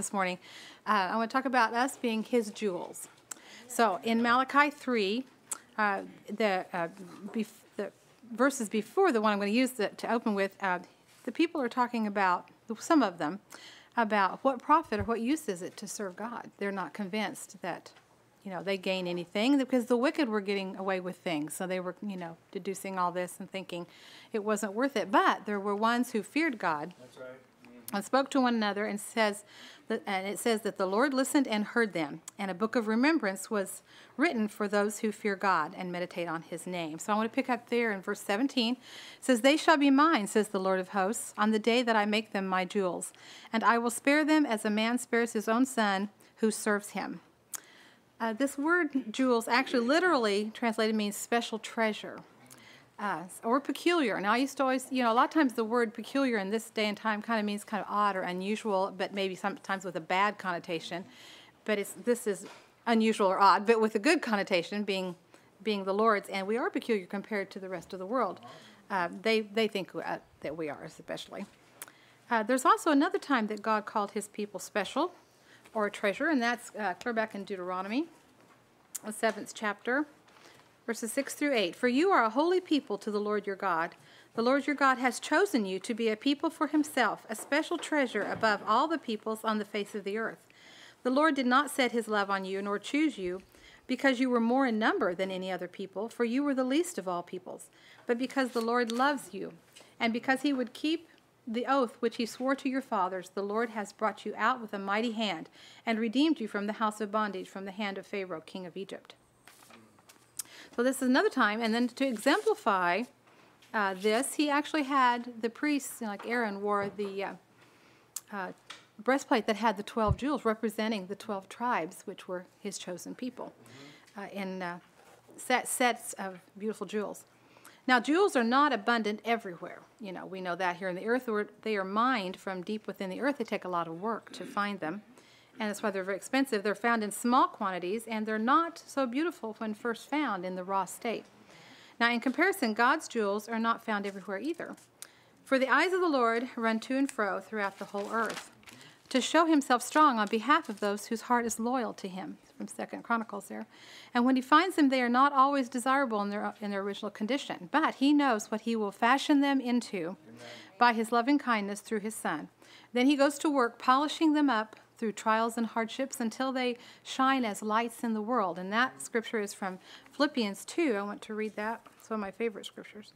this morning. Uh, I want to talk about us being His jewels. So in Malachi 3, uh, the, uh, the verses before the one I'm going to use the, to open with, uh, the people are talking about, some of them, about what profit or what use is it to serve God. They're not convinced that you know, they gain anything because the wicked were getting away with things. So they were, you know, deducing all this and thinking it wasn't worth it. But there were ones who feared God. That's right. And spoke to one another and says that, and it says that the Lord listened and heard them, and a book of remembrance was written for those who fear God and meditate on his name. So I want to pick up there in verse 17. It says, They shall be mine, says the Lord of hosts, on the day that I make them my jewels, and I will spare them as a man spares his own son who serves him. Uh, this word jewels actually literally translated means special treasure uh, or peculiar. Now, I used to always, you know, a lot of times the word peculiar in this day and time kind of means kind of odd or unusual, but maybe sometimes with a bad connotation. But it's, this is unusual or odd, but with a good connotation, being, being the Lord's. And we are peculiar compared to the rest of the world. Uh, they, they think uh, that we are, especially. Uh, there's also another time that God called his people special or a treasure, and that's uh, clear back in Deuteronomy, the seventh chapter, verses 6 through 8. For you are a holy people to the Lord your God. The Lord your God has chosen you to be a people for himself, a special treasure above all the peoples on the face of the earth. The Lord did not set his love on you, nor choose you, because you were more in number than any other people, for you were the least of all peoples, but because the Lord loves you, and because he would keep the oath which he swore to your fathers, the Lord has brought you out with a mighty hand and redeemed you from the house of bondage, from the hand of Pharaoh, king of Egypt. So, this is another time. And then to exemplify uh, this, he actually had the priests, like Aaron, wore the uh, uh, breastplate that had the 12 jewels representing the 12 tribes, which were his chosen people, uh, in uh, set, sets of beautiful jewels. Now, jewels are not abundant everywhere. You know, we know that here in the earth. They are mined from deep within the earth. They take a lot of work to find them. And that's why they're very expensive. They're found in small quantities, and they're not so beautiful when first found in the raw state. Now, in comparison, God's jewels are not found everywhere either. For the eyes of the Lord run to and fro throughout the whole earth, to show himself strong on behalf of those whose heart is loyal to him from Second Chronicles there. And when he finds them, they are not always desirable in their in their original condition, but he knows what he will fashion them into Amen. by his loving kindness through his Son. Then he goes to work polishing them up through trials and hardships until they shine as lights in the world. And that scripture is from Philippians 2. I want to read that. It's one of my favorite scriptures.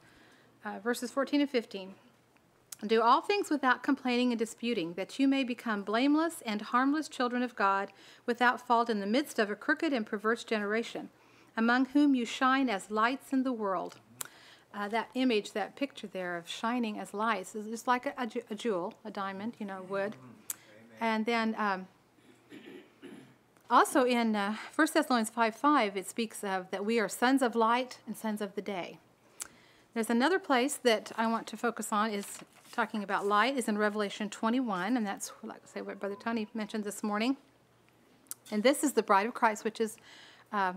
Uh, verses 14 and 15. Do all things without complaining and disputing, that you may become blameless and harmless children of God, without fault in the midst of a crooked and perverse generation, among whom you shine as lights in the world. Uh, that image, that picture there of shining as lights, is just like a, a, a jewel, a diamond, you know, wood. And then um, also in uh, 1 Thessalonians 5 5, it speaks of that we are sons of light and sons of the day. There's another place that I want to focus on is talking about light is in Revelation 21, and that's like I say what Brother Tony mentioned this morning. And this is the bride of Christ, which is uh,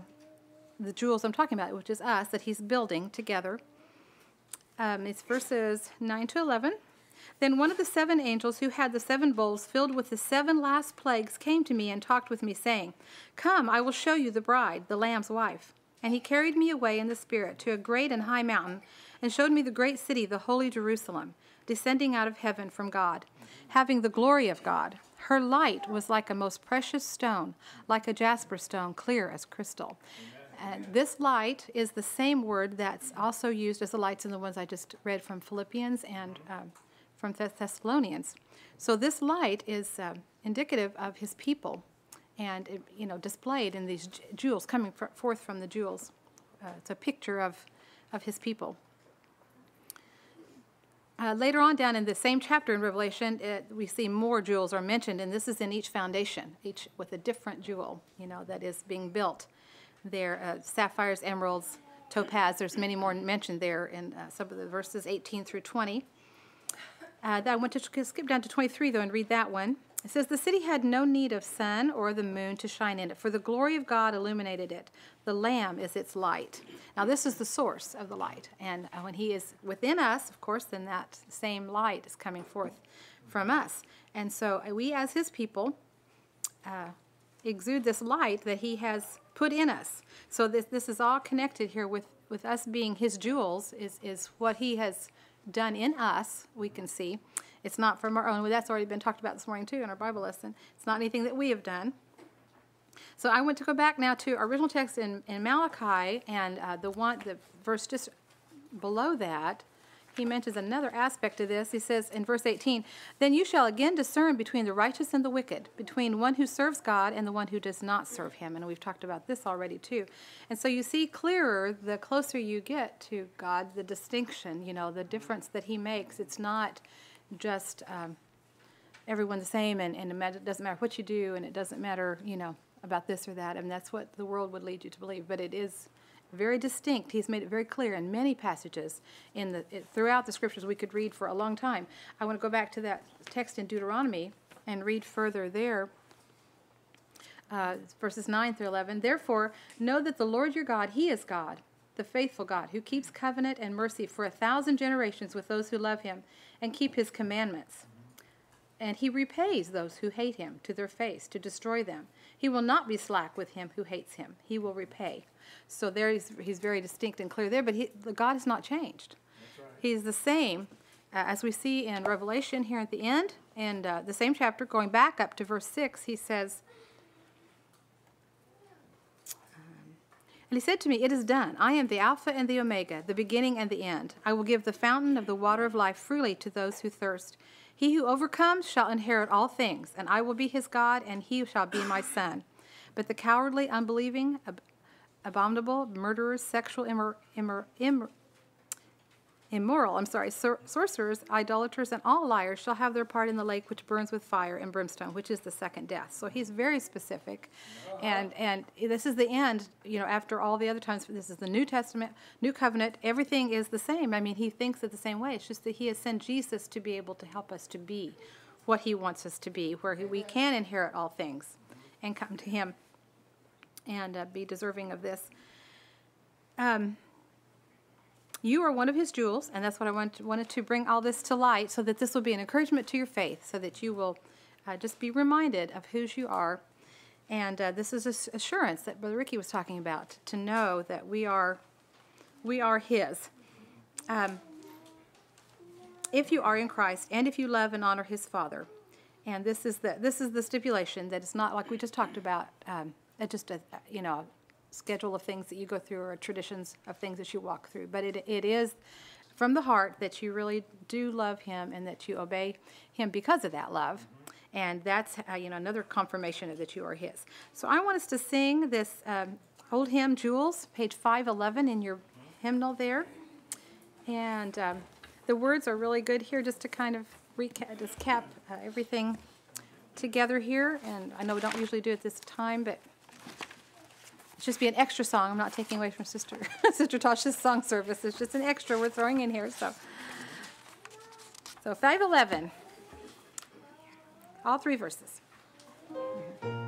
the jewels I'm talking about, which is us that He's building together. Um, it's verses 9 to 11. Then one of the seven angels who had the seven bowls filled with the seven last plagues came to me and talked with me, saying, Come, I will show you the bride, the Lamb's wife. And he carried me away in the Spirit to a great and high mountain, and showed me the great city, the holy Jerusalem descending out of heaven from God, having the glory of God. Her light was like a most precious stone, like a jasper stone, clear as crystal. And this light is the same word that's also used as the lights in the ones I just read from Philippians and uh, from the Thessalonians. So this light is uh, indicative of his people, and it, you know displayed in these jewels coming forth from the jewels. Uh, it's a picture of of his people. Uh, later on down in the same chapter in Revelation, it, we see more jewels are mentioned, and this is in each foundation, each with a different jewel, you know, that is being built. There, uh, sapphires, emeralds, topaz. There's many more mentioned there in uh, some of the verses 18 through 20. Uh, I want to skip down to 23 though and read that one. It says, The city had no need of sun or the moon to shine in it, for the glory of God illuminated it. The Lamb is its light. Now, this is the source of the light. And when He is within us, of course, then that same light is coming forth from us. And so, uh, we as His people uh, exude this light that He has put in us. So this this is all connected here with with us being His jewels. Is is what He has done in us. We can see. It's not from our own. That's already been talked about this morning too in our Bible lesson. It's not anything that we have done. So I want to go back now to our original text in, in Malachi and uh, the one the verse just below that he mentions another aspect of this. He says in verse 18, Then you shall again discern between the righteous and the wicked, between one who serves God and the one who does not serve him. And we've talked about this already too. And so you see clearer the closer you get to God, the distinction, you know, the difference that he makes. It's not just um, everyone the same and, and it doesn't matter what you do and it doesn't matter, you know, about this or that. And that's what the world would lead you to believe. But it is very distinct. He's made it very clear in many passages in the it, throughout the scriptures we could read for a long time. I want to go back to that text in Deuteronomy and read further there. Uh, verses 9 through 11. Therefore, know that the Lord your God, He is God, the faithful God, who keeps covenant and mercy for a thousand generations with those who love Him and keep His commandments. And He repays those who hate Him to their face to destroy them. He will not be slack with him who hates Him, He will repay. So there he's, he's very distinct and clear there, but he, the God has not changed. Right. He's the same uh, as we see in Revelation here at the end, and uh, the same chapter, going back up to verse 6, he says, um, And he said to me, It is done. I am the Alpha and the Omega, the beginning and the end. I will give the fountain of the water of life freely to those who thirst. He who overcomes shall inherit all things, and I will be his God, and he shall be my son. But the cowardly, unbelieving, abominable, murderers, sexual immor, immor, immor, immoral, I'm sorry, sor- sorcerers, idolaters, and all liars shall have their part in the lake which burns with fire and brimstone, which is the second death. So he's very specific, and and this is the end. You know, after all the other times, this is the New Testament, New Covenant. Everything is the same. I mean, he thinks it the same way. It's just that he has sent Jesus to be able to help us to be what he wants us to be, where we can inherit all things and come to him and uh, be deserving of this. Um, you are one of his jewels, and that's what I want, wanted to bring all this to light so that this will be an encouragement to your faith, so that you will uh, just be reminded of whose you are. And uh, this is this assurance that Brother Ricky was talking about to know that we are, we are his. Um, if you are in Christ, and if you love and honor his Father, and this is the this is the stipulation that it's not like we just talked about. Um, just a you know schedule of things that you go through or traditions of things that you walk through. But it, it is from the heart that you really do love Him and that you obey Him because of that love. And that's uh, you know another confirmation that you are His. So I want us to sing this um, old hymn, Jewels, page 511 in your hymnal there. And um, the words are really good here just to kind of recap, just cap uh, everything together here. And I know we don't usually do it this time, but just be an extra song. I'm not taking away from Sister Sister Tasha's song service. It's just an extra we're throwing in here. So, so 511. All three verses. When